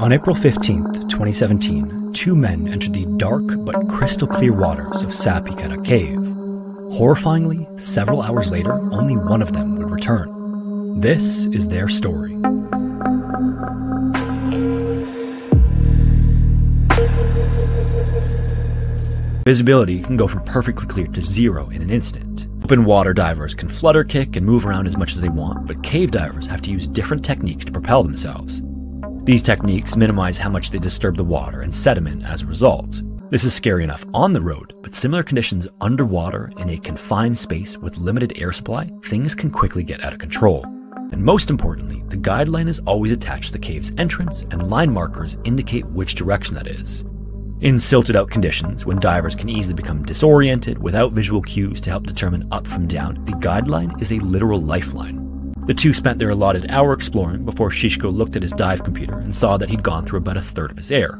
On April 15th, 2017, two men entered the dark but crystal clear waters of Sapikara Cave. Horrifyingly, several hours later, only one of them would return. This is their story. Visibility can go from perfectly clear to zero in an instant. Open water divers can flutter kick and move around as much as they want, but cave divers have to use different techniques to propel themselves. These techniques minimize how much they disturb the water and sediment as a result. This is scary enough on the road, but similar conditions underwater in a confined space with limited air supply, things can quickly get out of control. And most importantly, the guideline is always attached to the cave's entrance, and line markers indicate which direction that is. In silted out conditions, when divers can easily become disoriented without visual cues to help determine up from down, the guideline is a literal lifeline. The two spent their allotted hour exploring before Xisco looked at his dive computer and saw that he'd gone through about a third of his air.